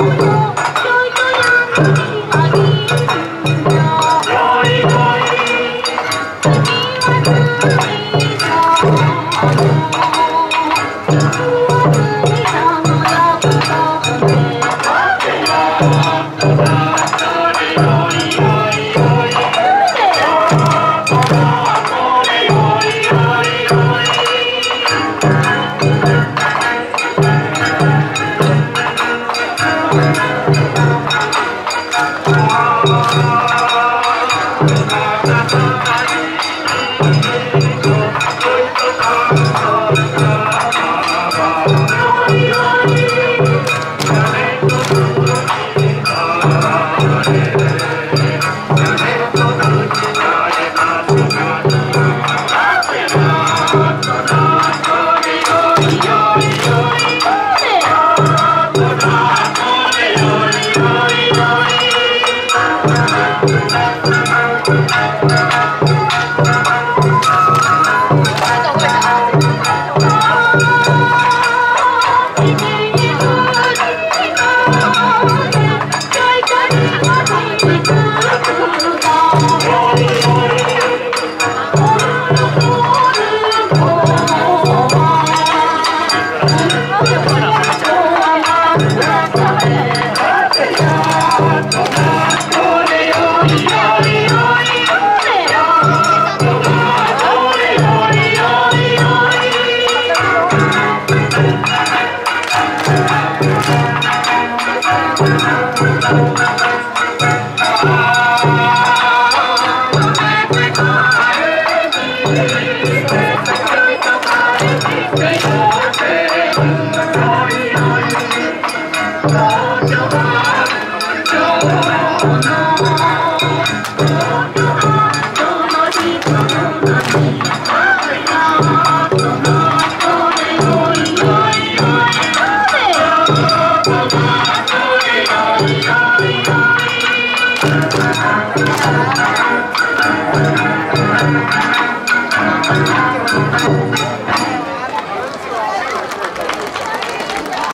Música Música Bye. Thank you.